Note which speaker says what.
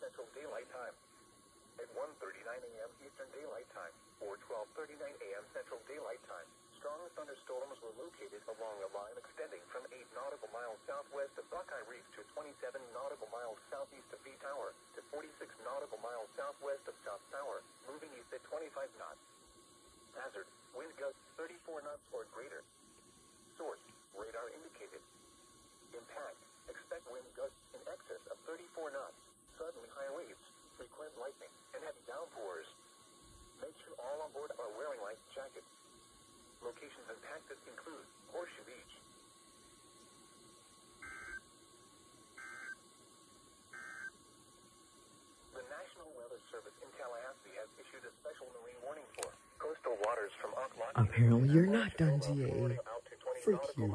Speaker 1: Central Daylight Time. At 1.39 a.m. Eastern Daylight Time or 12.39 a.m. Central Daylight Time, strong thunderstorms were located along a line extending from 8 nautical miles southwest of Buckeye Reef to 27 nautical miles southeast of B Tower to 46 nautical miles southwest of South Tower, moving east at 25 knots. Hazard, wind gusts 34 Service in Tallahassee has issued a special marine warning for coastal waters from
Speaker 2: Apparently you're not done, GA.
Speaker 1: out to 20
Speaker 2: Freak you.